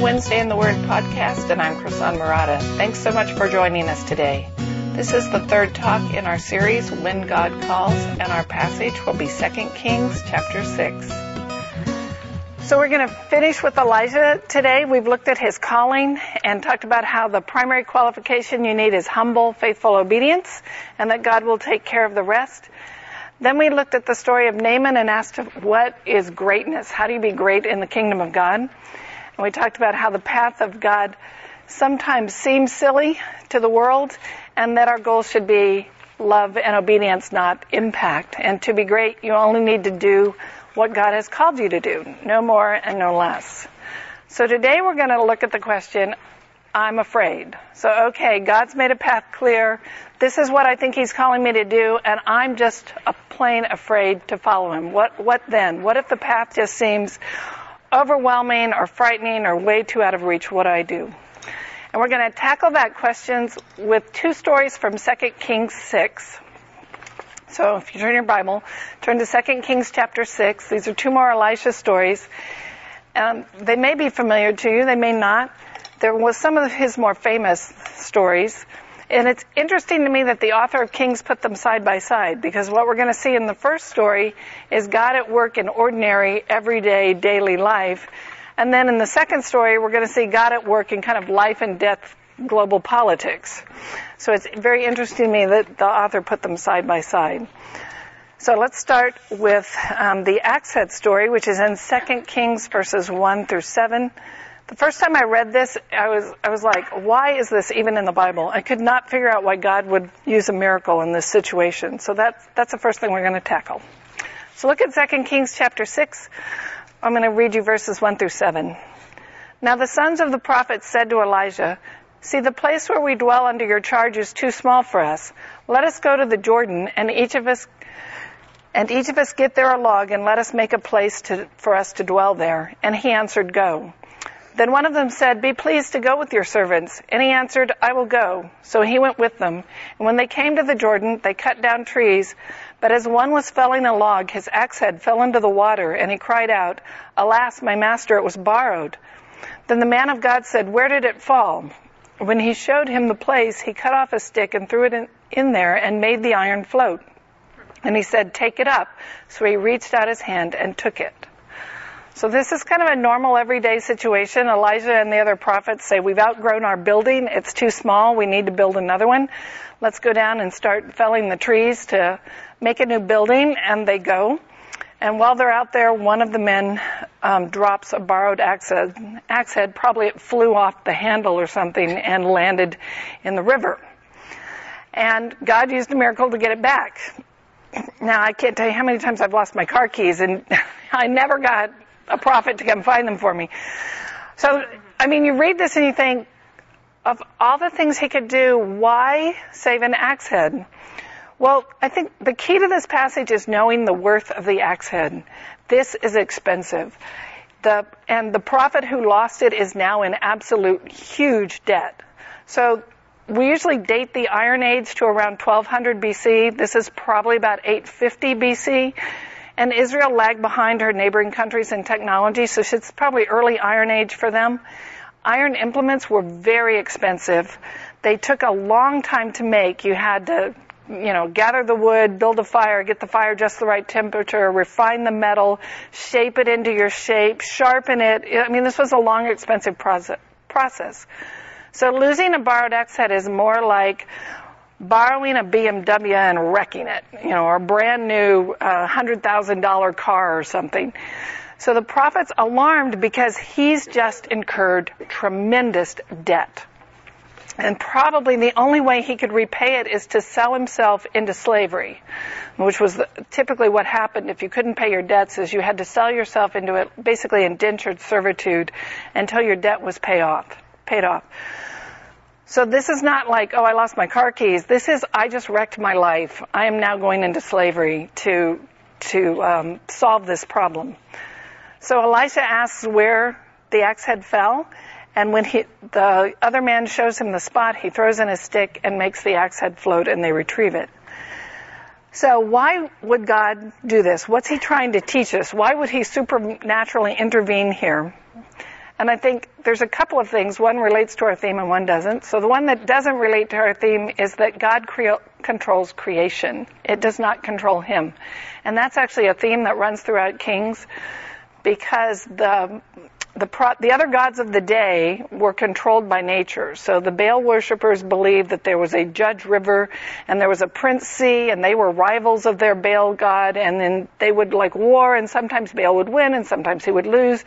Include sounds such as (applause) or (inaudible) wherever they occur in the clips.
Wednesday in the Word podcast, and I'm Krisan Marotta. Thanks so much for joining us today. This is the third talk in our series, When God Calls, and our passage will be 2 Kings chapter 6. So we're going to finish with Elijah today. We've looked at his calling and talked about how the primary qualification you need is humble, faithful obedience, and that God will take care of the rest. Then we looked at the story of Naaman and asked what is greatness? How do you be great in the kingdom of God? And we talked about how the path of God sometimes seems silly to the world and that our goal should be love and obedience, not impact. And to be great, you only need to do what God has called you to do, no more and no less. So today we're going to look at the question, I'm afraid. So, okay, God's made a path clear. This is what I think He's calling me to do, and I'm just a plain afraid to follow Him. What, what then? What if the path just seems overwhelming or frightening or way too out of reach? What do I do? And we're going to tackle that questions with two stories from 2 Kings 6. So if you turn your Bible, turn to 2 Kings chapter 6. These are two more Elisha stories. Um, they may be familiar to you, they may not. There was some of his more famous stories. And it's interesting to me that the author of Kings put them side by side because what we're going to see in the first story is God at work in ordinary, everyday, daily life. And then in the second story, we're going to see God at work in kind of life and death global politics. So it's very interesting to me that the author put them side by side. So let's start with um, the axe head story, which is in 2 Kings verses 1 through 7. The first time I read this, I was, I was like, why is this even in the Bible? I could not figure out why God would use a miracle in this situation. So that's, that's the first thing we're going to tackle. So look at 2 Kings chapter 6, I'm going to read you verses 1 through 7. Now the sons of the prophets said to Elijah, See, the place where we dwell under your charge is too small for us. Let us go to the Jordan, and each of us and each of us get there a log, and let us make a place to, for us to dwell there. And he answered, Go. Then one of them said, Be pleased to go with your servants. And he answered, I will go. So he went with them. And when they came to the Jordan, they cut down trees. But as one was felling a log, his axe head fell into the water, and he cried out, Alas, my master, it was borrowed. Then the man of God said, Where did it fall? When he showed him the place, he cut off a stick and threw it in, in there and made the iron float. And he said, Take it up. So he reached out his hand and took it. So this is kind of a normal everyday situation. Elijah and the other prophets say, we've outgrown our building. It's too small. We need to build another one. Let's go down and start felling the trees to make a new building. And they go. And while they're out there, one of the men um, drops a borrowed axe head. axe head. Probably it flew off the handle or something and landed in the river. And God used a miracle to get it back. Now I can't tell you how many times I've lost my car keys and (laughs) I never got a prophet to come find them for me. So, I mean, you read this and you think, of all the things he could do, why save an axe head? Well, I think the key to this passage is knowing the worth of the axe head. This is expensive. The, and the prophet who lost it is now in absolute huge debt. So we usually date the Iron Age to around 1200 BC. This is probably about 850 BC. And Israel lagged behind her neighboring countries in technology, so it's probably early Iron Age for them. Iron implements were very expensive. They took a long time to make. You had to, you know, gather the wood, build a fire, get the fire just the right temperature, refine the metal, shape it into your shape, sharpen it. I mean, this was a long, expensive process. So losing a borrowed axe head is more like borrowing a BMW and wrecking it, you know, or a brand new uh, $100,000 car or something. So the prophet's alarmed because he's just incurred tremendous debt. And probably the only way he could repay it is to sell himself into slavery, which was the, typically what happened if you couldn't pay your debts is you had to sell yourself into it, basically indentured servitude until your debt was pay off, paid off. So this is not like, oh, I lost my car keys. This is, I just wrecked my life. I am now going into slavery to, to um, solve this problem. So Elisha asks where the axe head fell, and when he, the other man shows him the spot, he throws in a stick and makes the axe head float, and they retrieve it. So why would God do this? What's he trying to teach us? Why would he supernaturally intervene here? And I think there's a couple of things. One relates to our theme and one doesn't. So the one that doesn't relate to our theme is that God crea- controls creation. It does not control Him. And that's actually a theme that runs throughout Kings because the the, pro- the other gods of the day were controlled by nature. So the Baal worshippers believed that there was a judge river and there was a prince sea and they were rivals of their Baal god and then they would like war and sometimes Baal would win and sometimes he would lose.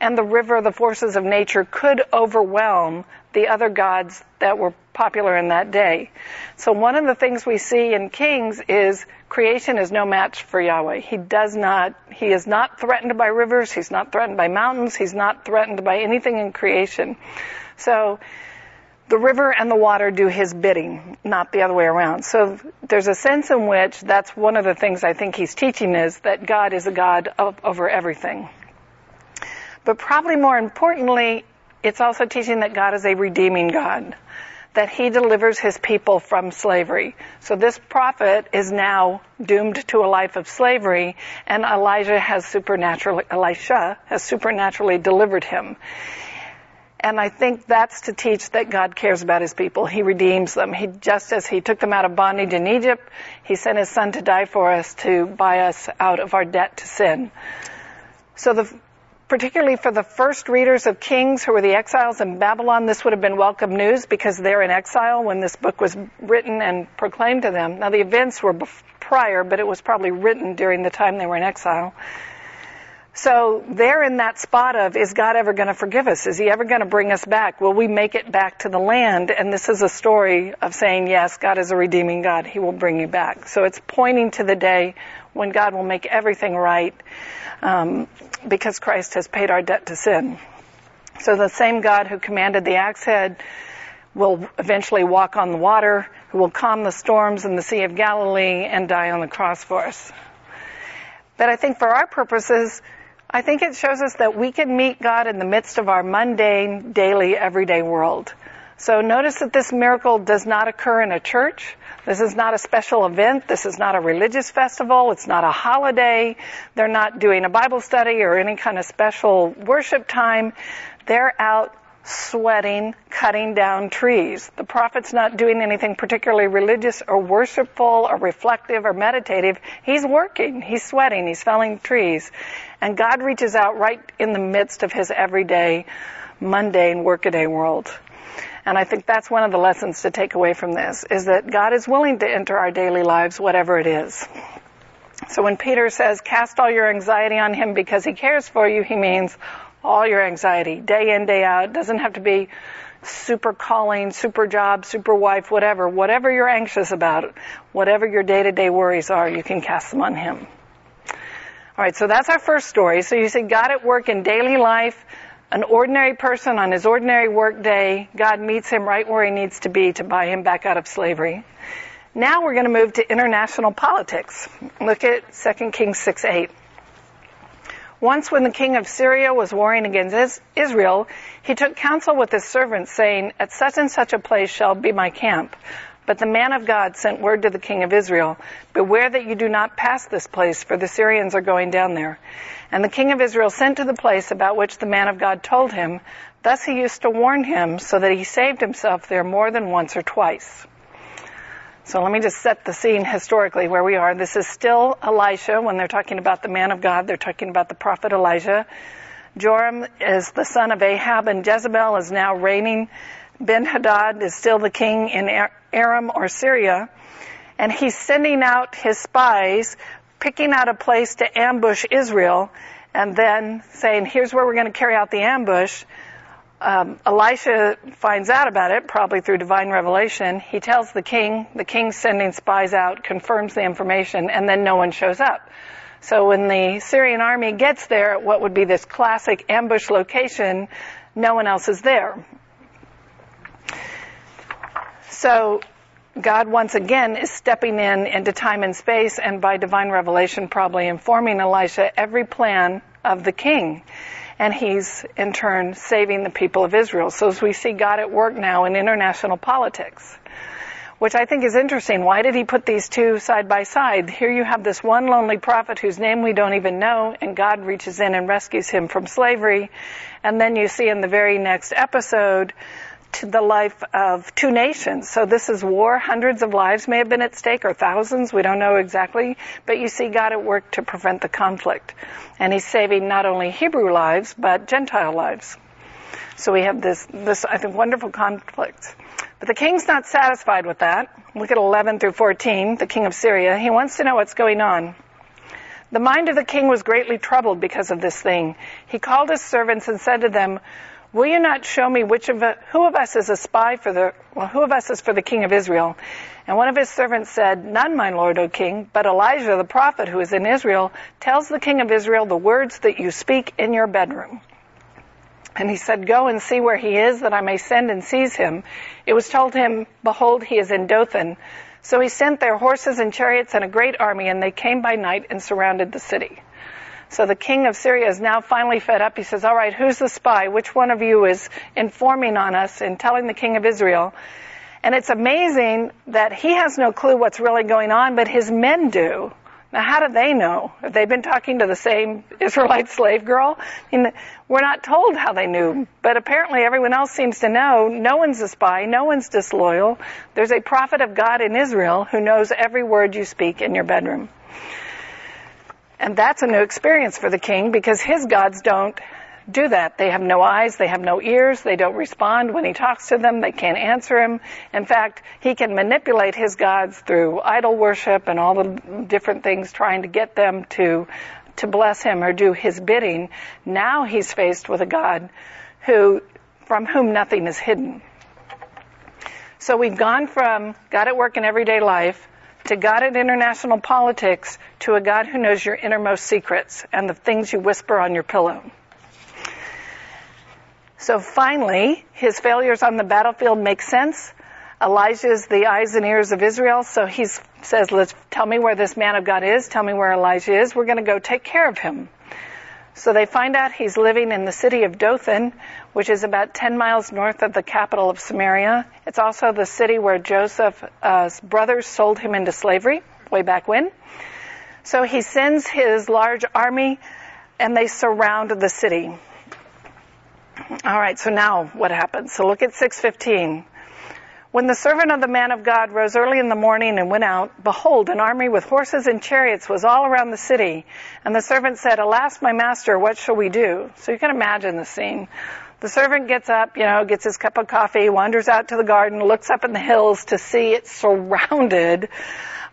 And the river, the forces of nature could overwhelm the other gods that were popular in that day. So one of the things we see in Kings is creation is no match for Yahweh. He does not, he is not threatened by rivers, he's not threatened by mountains, he's not threatened by anything in creation. So the river and the water do his bidding, not the other way around. So there's a sense in which that's one of the things I think he's teaching is that God is a God of, over everything. But probably more importantly, it's also teaching that God is a redeeming God, that he delivers his people from slavery. So this prophet is now doomed to a life of slavery, and Elijah has supernaturally, Elisha has supernaturally delivered him. And I think that's to teach that God cares about his people. He redeems them. He, just as he took them out of bondage in Egypt, he sent his son to die for us to buy us out of our debt to sin. So the particularly for the first readers of Kings who were the exiles in Babylon, this would have been welcome news because they're in exile when this book was written and proclaimed to them. Now, the events were prior, but it was probably written during the time they were in exile. So they're in that spot of, is God ever going to forgive us? Is He ever going to bring us back? Will we make it back to the land? And this is a story of saying, yes, God is a redeeming God. He will bring you back. So it's pointing to the day when God will make everything right um, because Christ has paid our debt to sin. So the same God who commanded the axe head will eventually walk on the water, who will calm the storms in the Sea of Galilee and die on the cross for us. But I think for our purposes, I think it shows us that we can meet God in the midst of our mundane, daily, everyday world. So notice that this miracle does not occur in a church. This is not a special event. This is not a religious festival. It's not a holiday. They're not doing a Bible study or any kind of special worship time. They're out sweating, cutting down trees. The prophet's not doing anything particularly religious or worshipful or reflective or meditative. He's working. He's sweating. He's felling trees. And God reaches out right in the midst of his everyday, mundane, workaday world. And I think that's one of the lessons to take away from this, is that God is willing to enter our daily lives, whatever it is. So when Peter says, cast all your anxiety on him because he cares for you, he means all your anxiety, day in, day out. It doesn't have to be super calling, super job, super wife, whatever. Whatever you're anxious about, whatever your day to day worries are, you can cast them on him. Alright, so that's our first story. So you see God at work in daily life, an ordinary person on his ordinary work day, God meets him right where he needs to be to buy him back out of slavery. Now we're going to move to international politics. Look at 2 Kings 6 8. Once when the king of Syria was warring against Israel, he took counsel with his servants saying, At such and such a place shall be my camp. But the man of God sent word to the king of Israel, Beware that you do not pass this place, for the Syrians are going down there. And the king of Israel sent to the place about which the man of God told him. Thus he used to warn him so that he saved himself there more than once or twice. So let me just set the scene historically where we are. This is still Elisha when they're talking about the man of God. They're talking about the prophet Elijah. Joram is the son of Ahab and Jezebel is now reigning. Ben Hadad is still the king in Aram or Syria. And he's sending out his spies picking out a place to ambush Israel and then saying, here's where we're going to carry out the ambush. Um, Elisha finds out about it, probably through divine revelation. He tells the king, the king's sending spies out, confirms the information, and then no one shows up. So when the Syrian army gets there, at what would be this classic ambush location, no one else is there. So God once again is stepping in into time and space and by divine revelation probably informing Elisha every plan of the king. And he's in turn saving the people of Israel. So as we see God at work now in international politics. which I think is interesting. Why did he put these two side by side? Here you have this one lonely prophet whose name we don't even know, and God reaches in and rescues him from slavery. And then you see in the very next episode, to the life of two nations. So this is war. Hundreds of lives may have been at stake or thousands. We don't know exactly. But you see God at work to prevent the conflict. And he's saving not only Hebrew lives, but Gentile lives. So we have this, this, I think, wonderful conflict. But the king's not satisfied with that. Look at 11 through 14, the king of Syria. He wants to know what's going on. The mind of the king was greatly troubled because of this thing. He called his servants and said to them, Will you not show me which of who of us is a spy for the well, who of us is for the king of Israel? And one of his servants said, None, my lord, O king, but Elijah the prophet who is in Israel tells the king of Israel the words that you speak in your bedroom. And he said, Go and see where he is, that I may send and seize him. It was told him, Behold, he is in Dothan. So he sent their horses and chariots and a great army, and they came by night and surrounded the city. So the king of Syria is now finally fed up. He says, All right, who's the spy? Which one of you is informing on us and telling the king of Israel? And it's amazing that he has no clue what's really going on, but his men do. Now, how do they know? Have they been talking to the same Israelite slave girl? I mean, we're not told how they knew, but apparently everyone else seems to know. No one's a spy. No one's disloyal. There's a prophet of God in Israel who knows every word you speak in your bedroom. And that's a new experience for the king because his gods don't do that. They have no eyes, they have no ears, they don't respond when he talks to them, they can't answer him. In fact, he can manipulate his gods through idol worship and all the different things trying to get them to to bless him or do his bidding. Now he's faced with a God who from whom nothing is hidden. So we've gone from God at work in everyday life to God in international politics, to a God who knows your innermost secrets and the things you whisper on your pillow. So finally, his failures on the battlefield make sense. Elijah is the eyes and ears of Israel, so he says, let's tell me where this man of God is, tell me where Elijah is, we're going to go take care of him. So they find out he's living in the city of Dothan, which is about 10 miles north of the capital of Samaria. It's also the city where Joseph's uh, brothers sold him into slavery way back when. So he sends his large army and they surround the city. All right, so now what happens? So look at 615. When the servant of the man of God rose early in the morning and went out, behold, an army with horses and chariots was all around the city. And the servant said, Alas, my master, what shall we do? So you can imagine the scene. The servant gets up, you know, gets his cup of coffee, wanders out to the garden, looks up in the hills to see it surrounded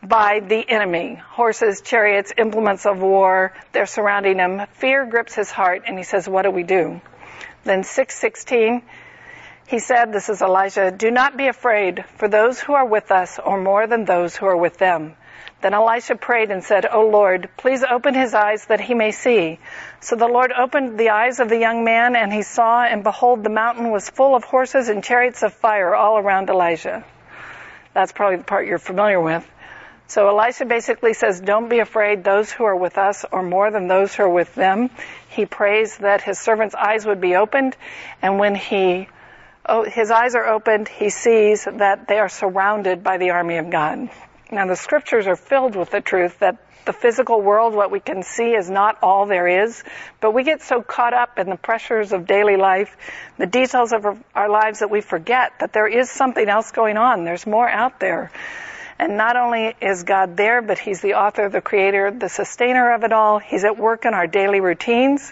by the enemy. Horses, chariots, implements of war, they're surrounding him. Fear grips his heart and he says, what do we do? Then 616, he said, this is Elijah, do not be afraid, for those who are with us are more than those who are with them. Then Elisha prayed and said, O Lord, please open his eyes that he may see. So the Lord opened the eyes of the young man, and he saw, and behold, the mountain was full of horses and chariots of fire all around Elijah. That's probably the part you're familiar with. So Elisha basically says, don't be afraid. Those who are with us are more than those who are with them. He prays that his servant's eyes would be opened. And when he Oh, his eyes are opened, he sees that they are surrounded by the army of God. Now the scriptures are filled with the truth that the physical world, what we can see is not all there is, but we get so caught up in the pressures of daily life, the details of our lives that we forget that there is something else going on. There's more out there. And not only is God there, but He's the author, the creator, the sustainer of it all. He's at work in our daily routines.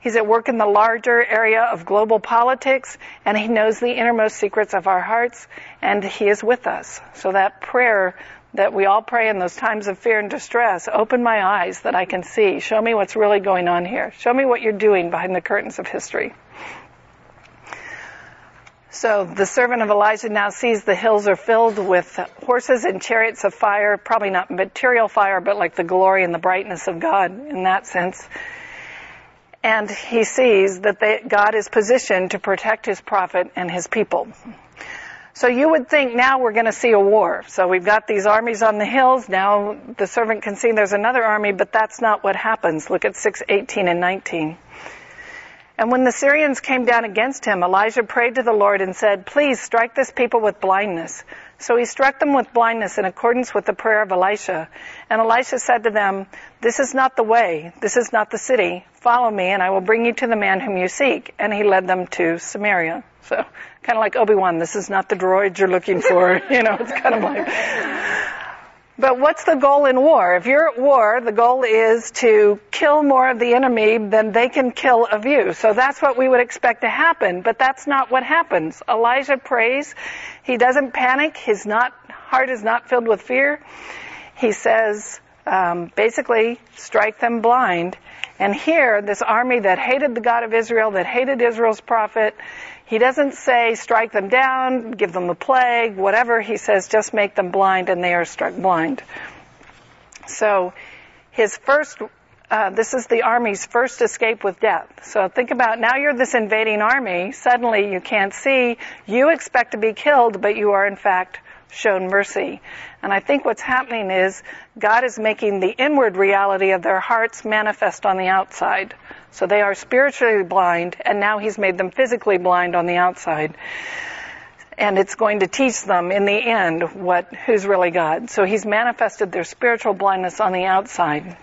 He's at work in the larger area of global politics, and He knows the innermost secrets of our hearts, and He is with us. So that prayer that we all pray in those times of fear and distress, open my eyes that I can see. Show me what's really going on here. Show me what you're doing behind the curtains of history. So the servant of Elijah now sees the hills are filled with horses and chariots of fire, probably not material fire, but like the glory and the brightness of God in that sense and he sees that they, God is positioned to protect his prophet and his people. So you would think now we're going to see a war. So we've got these armies on the hills. Now the servant can see there's another army, but that's not what happens. Look at 6, 18 and 19. And when the Syrians came down against him, Elijah prayed to the Lord and said, Please strike this people with blindness. So he struck them with blindness in accordance with the prayer of Elisha. And Elisha said to them, This is not the way, this is not the city. Follow me, and I will bring you to the man whom you seek. And he led them to Samaria. So, kind of like Obi-Wan, this is not the droid you're looking for. (laughs) you know, it's kind of like. But what's the goal in war? If you're at war, the goal is to kill more of the enemy than they can kill of you. So that's what we would expect to happen, but that's not what happens. Elijah prays. He doesn't panic. His not, heart is not filled with fear. He says, um, basically, strike them blind. And here, this army that hated the God of Israel, that hated Israel's prophet, he doesn't say strike them down, give them the plague, whatever. He says just make them blind and they are struck blind. So his first, uh, this is the army's first escape with death. So think about now you're this invading army. Suddenly you can't see. You expect to be killed, but you are in fact shown mercy. And I think what's happening is God is making the inward reality of their hearts manifest on the outside. So they are spiritually blind, and now He's made them physically blind on the outside. And it's going to teach them in the end what, who's really God. So He's manifested their spiritual blindness on the outside.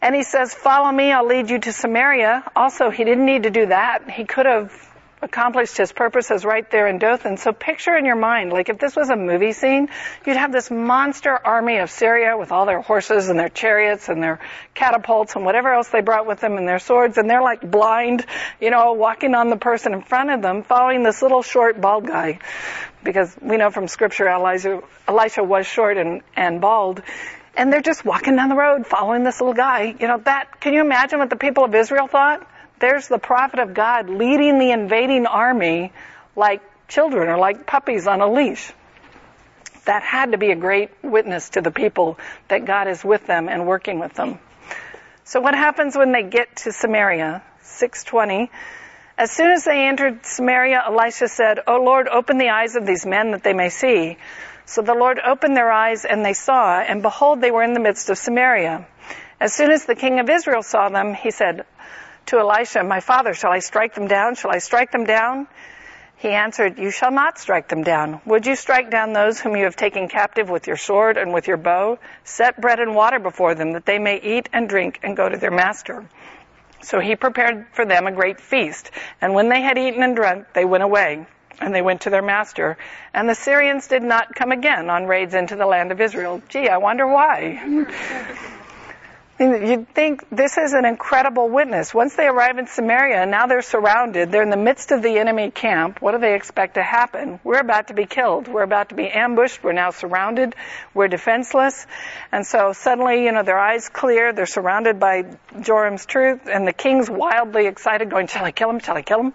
And He says, follow me, I'll lead you to Samaria. Also, He didn't need to do that. He could have accomplished his purposes right there in Dothan. So picture in your mind, like if this was a movie scene, you'd have this monster army of Syria with all their horses and their chariots and their catapults and whatever else they brought with them and their swords, and they're like blind, you know, walking on the person in front of them, following this little short bald guy. Because we know from scripture Elijah, Elisha was short and, and bald and they're just walking down the road following this little guy. You know, that, can you imagine what the people of Israel thought? There's the prophet of God leading the invading army like children or like puppies on a leash. That had to be a great witness to the people that God is with them and working with them. So what happens when they get to Samaria? 620. As soon as they entered Samaria, Elisha said, O Lord, open the eyes of these men that they may see. So the Lord opened their eyes and they saw, and behold, they were in the midst of Samaria. As soon as the king of Israel saw them, he said, to Elisha, My father, shall I strike them down? Shall I strike them down? He answered, You shall not strike them down. Would you strike down those whom you have taken captive with your sword and with your bow? Set bread and water before them, that they may eat and drink and go to their master. So he prepared for them a great feast. And when they had eaten and drunk, they went away. And they went to their master. And the Syrians did not come again on raids into the land of Israel. Gee, I wonder why. (laughs) You'd think this is an incredible witness. Once they arrive in Samaria, now they're surrounded. They're in the midst of the enemy camp. What do they expect to happen? We're about to be killed. We're about to be ambushed. We're now surrounded. We're defenseless. And so suddenly, you know, their eyes clear. They're surrounded by Joram's truth. And the king's wildly excited, going, Shall I kill him? Shall I kill him?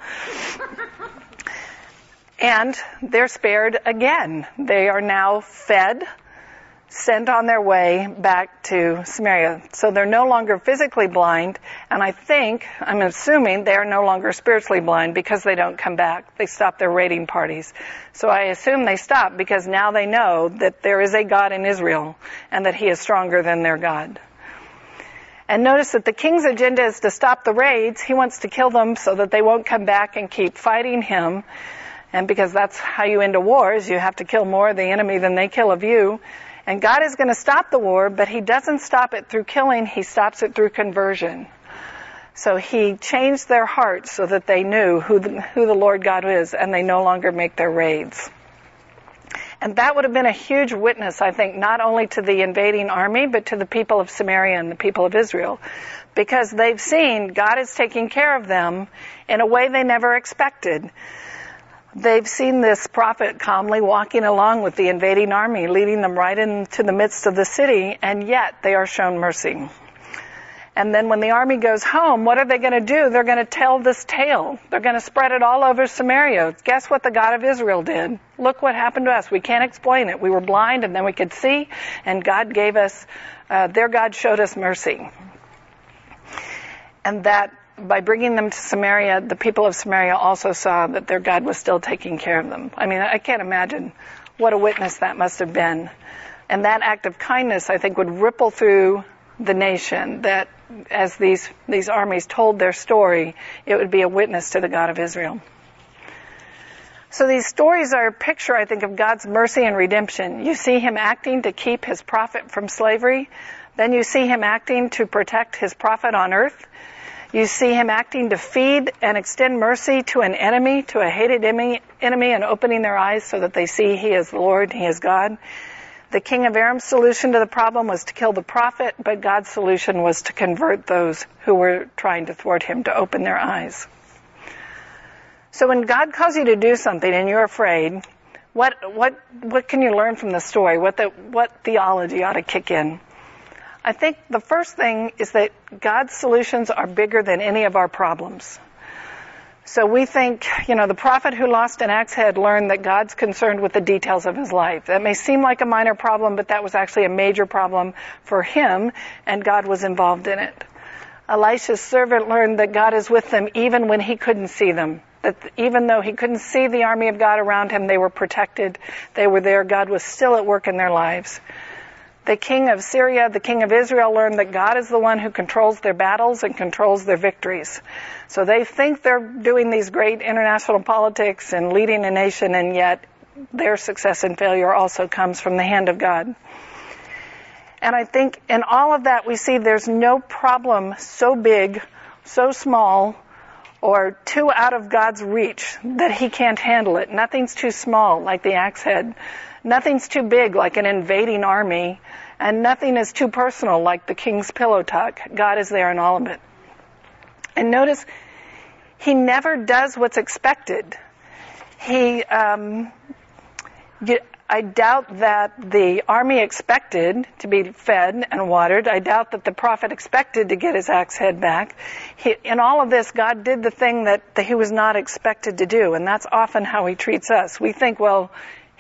and they're spared again. They are now fed sent on their way back to Samaria. So they're no longer physically blind, and I think, I'm assuming they are no longer spiritually blind because they don't come back. They stop their raiding parties. So I assume they stop because now they know that there is a God in Israel and that he is stronger than their God. And notice that the king's agenda is to stop the raids. He wants to kill them so that they won't come back and keep fighting him. And because that's how you end a war is you have to kill more of the enemy than they kill of you. And God is going to stop the war, but He doesn't stop it through killing, He stops it through conversion. So He changed their hearts so that they knew who the, who the Lord God is and they no longer make their raids. And that would have been a huge witness, I think, not only to the invading army, but to the people of Samaria and the people of Israel. Because they've seen God is taking care of them in a way they never expected. They've seen this prophet calmly walking along with the invading army, leading them right into the midst of the city, and yet they are shown mercy. And then when the army goes home, what are they going to do? They're going to tell this tale. They're going to spread it all over Samaria. Guess what the God of Israel did? Look what happened to us. We can't explain it. We were blind and then we could see, and God gave us, uh, their God showed us mercy. And that by bringing them to Samaria, the people of Samaria also saw that their God was still taking care of them. I mean, I can't imagine what a witness that must have been. And that act of kindness, I think, would ripple through the nation that as these, these armies told their story, it would be a witness to the God of Israel. So these stories are a picture, I think, of God's mercy and redemption. You see him acting to keep his prophet from slavery. Then you see him acting to protect his prophet on earth. You see him acting to feed and extend mercy to an enemy, to a hated enemy, and opening their eyes so that they see he is the Lord, he is God. The king of Aram's solution to the problem was to kill the prophet, but God's solution was to convert those who were trying to thwart him, to open their eyes. So when God calls you to do something and you're afraid, what what what can you learn from the story? What the what theology ought to kick in? I think the first thing is that God's solutions are bigger than any of our problems. So we think, you know, the prophet who lost an axe head learned that God's concerned with the details of his life. That may seem like a minor problem, but that was actually a major problem for him, and God was involved in it. Elisha's servant learned that God is with them even when he couldn't see them. That even though he couldn't see the army of God around him, they were protected. They were there. God was still at work in their lives. The king of Syria, the king of Israel learned that God is the one who controls their battles and controls their victories. So they think they're doing these great international politics and leading a nation, and yet their success and failure also comes from the hand of God. And I think in all of that we see there's no problem so big, so small, or too out of God's reach that he can't handle it. Nothing's too small like the axe head. Nothing's too big like an invading army, and nothing is too personal like the king's pillow talk. God is there in all of it. And notice, he never does what's expected. He, um, I doubt that the army expected to be fed and watered. I doubt that the prophet expected to get his axe head back. He, in all of this, God did the thing that, that he was not expected to do, and that's often how he treats us. We think, well,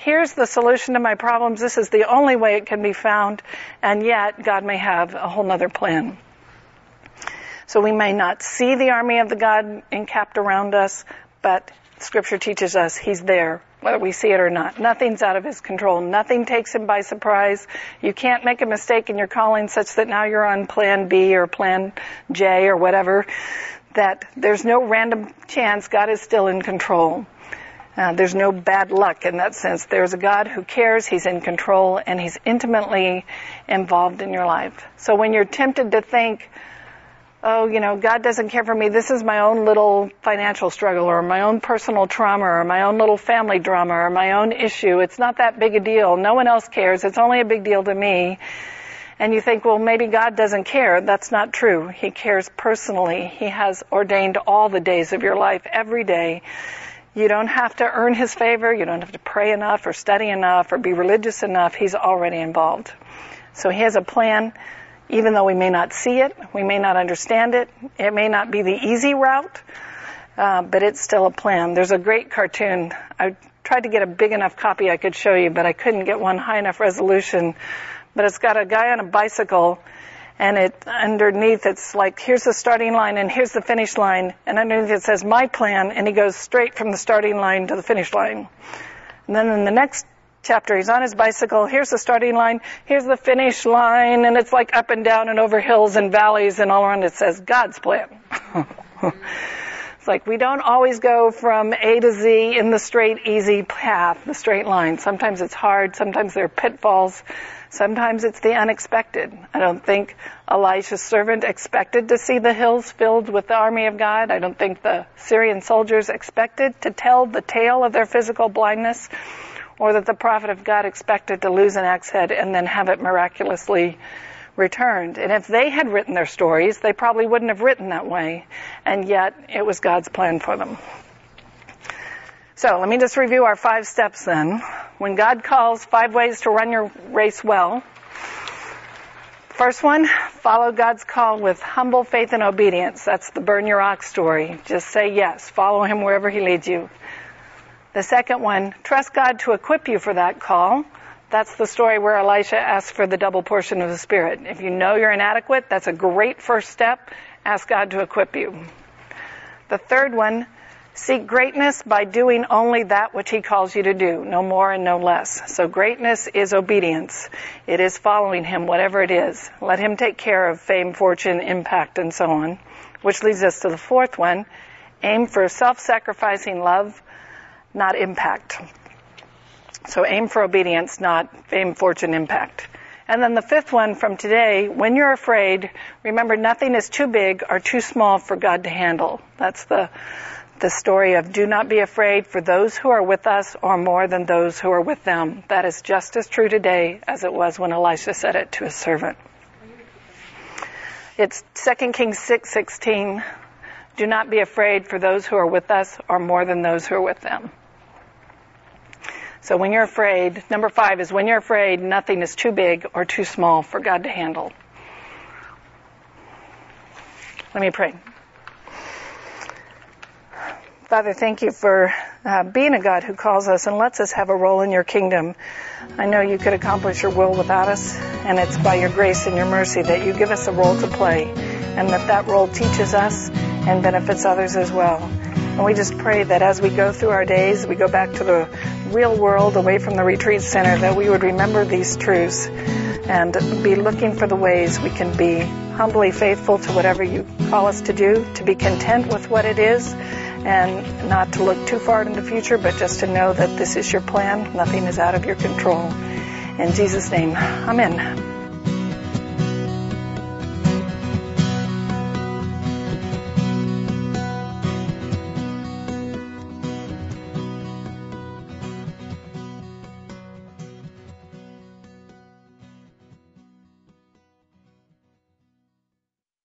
here's the solution to my problems. This is the only way it can be found. And yet, God may have a whole other plan. So we may not see the army of the God encamped around us, but Scripture teaches us He's there, whether we see it or not. Nothing's out of His control. Nothing takes Him by surprise. You can't make a mistake in your calling such that now you're on plan B or plan J or whatever. That there's no random chance. God is still in control. Uh, there's no bad luck in that sense. There's a God who cares, He's in control, and He's intimately involved in your life. So when you're tempted to think, oh, you know, God doesn't care for me, this is my own little financial struggle, or my own personal trauma, or my own little family drama, or my own issue, it's not that big a deal. No one else cares. It's only a big deal to me. And you think, well, maybe God doesn't care. That's not true. He cares personally. He has ordained all the days of your life, every day. You don't have to earn his favor. You don't have to pray enough or study enough or be religious enough. He's already involved. So he has a plan, even though we may not see it, we may not understand it. It may not be the easy route, uh, but it's still a plan. There's a great cartoon. I tried to get a big enough copy I could show you, but I couldn't get one high enough resolution. But it's got a guy on a bicycle and it underneath it's like here's the starting line and here's the finish line. And underneath it says my plan and he goes straight from the starting line to the finish line. And then in the next chapter he's on his bicycle. Here's the starting line. Here's the finish line. And it's like up and down and over hills and valleys and all around. It says god's plan. (laughs) It's like we don't always go from a to z in the straight easy path the straight line. Sometimes it's hard. Sometimes there are pitfalls Sometimes it's the unexpected. I don't think Elisha's servant expected to see the hills filled with the army of God. I don't think the Syrian soldiers expected to tell the tale of their physical blindness or that the prophet of God expected to lose an axe head and then have it miraculously returned. And if they had written their stories, they probably wouldn't have written that way. And yet it was God's plan for them. So let me just review our five steps then. When God calls, five ways to run your race well. First one, follow God's call with humble faith and obedience. That's the burn your ox story. Just say yes. Follow him wherever he leads you. The second one, trust God to equip you for that call. That's the story where Elisha asked for the double portion of the Spirit. If you know you're inadequate, that's a great first step. Ask God to equip you. The third one, Seek greatness by doing only that which He calls you to do, no more and no less. So greatness is obedience. It is following Him, whatever it is. Let Him take care of fame, fortune, impact, and so on. Which leads us to the fourth one. Aim for self-sacrificing love, not impact. So aim for obedience, not fame, fortune, impact. And then the fifth one from today, when you're afraid, remember nothing is too big or too small for God to handle. That's the the story of do not be afraid for those who are with us are more than those who are with them. That is just as true today as it was when Elisha said it to his servant. It's 2 Kings 6:16. do not be afraid for those who are with us are more than those who are with them. So when you're afraid, number 5 is when you're afraid nothing is too big or too small for God to handle. Let me pray. Father, thank you for uh, being a God who calls us and lets us have a role in your kingdom. I know you could accomplish your will without us, and it's by your grace and your mercy that you give us a role to play, and that that role teaches us and benefits others as well. And we just pray that as we go through our days, we go back to the real world away from the retreat center, that we would remember these truths and be looking for the ways we can be humbly faithful to whatever you call us to do, to be content with what it is, and not to look too far in the future, but just to know that this is your plan. Nothing is out of your control. In Jesus' name, Amen.